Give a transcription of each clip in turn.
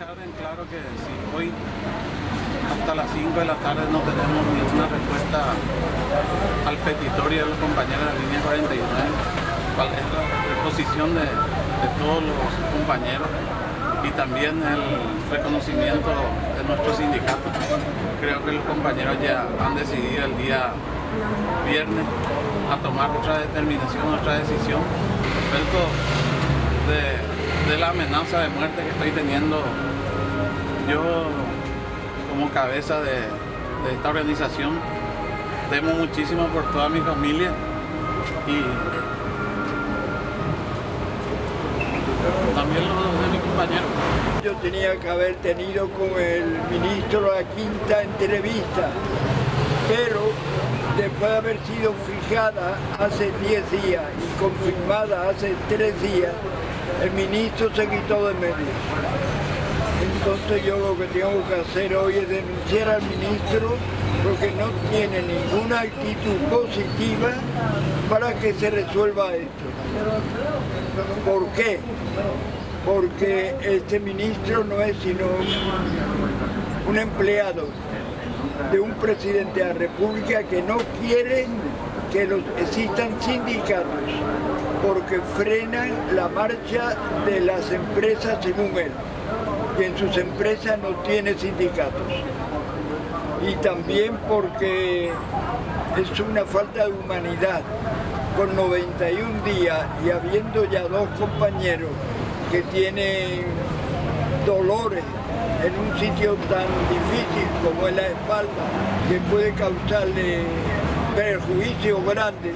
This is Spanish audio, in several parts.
dejar en claro que si hoy hasta las 5 de la tarde no tenemos ninguna respuesta al petitorio de los compañeros de la línea 49, cuál es la posición de, de todos los compañeros y también el reconocimiento de nuestro sindicato. Creo que los compañeros ya han decidido el día viernes a tomar otra determinación, otra decisión. Respecto de, de la amenaza de muerte que estoy teniendo yo como cabeza de, esta organización. Temo muchísimo por toda mi familia y también los de mi compañero. Yo tenía que haber tenido con el ministro la quinta entrevista, pero después de haber sido fijada hace 10 días y confirmada hace 3 días, el ministro se quitó de medio. Entonces yo lo que tengo que hacer hoy es denunciar al ministro porque no tiene ninguna actitud positiva para que se resuelva esto. ¿Por qué? Porque este ministro no es sino un empleado de un presidente de la República que no quiere que los, existan sindicatos porque frenan la marcha de las empresas según él y en sus empresas no tiene sindicatos. Y también porque es una falta de humanidad con 91 días y habiendo ya dos compañeros que tienen dolores en un sitio tan difícil como es la espalda, que puede causarle perjuicios grandes,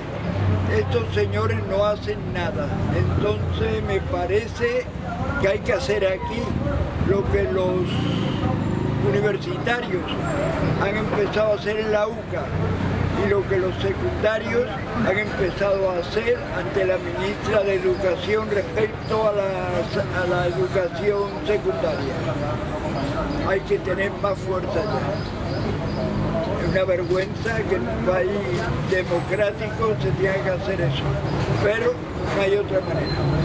estos señores no hacen nada. Entonces me parece que hay que hacer aquí lo que los universitarios han empezado a hacer en la UCA y lo que los secundarios han empezado a hacer ante la ministra de Educación respecto a la, a la educación secundaria. Hay que tener más fuerza ya. Una vergüenza que en un país democrático se tenga que hacer eso, pero no hay otra manera.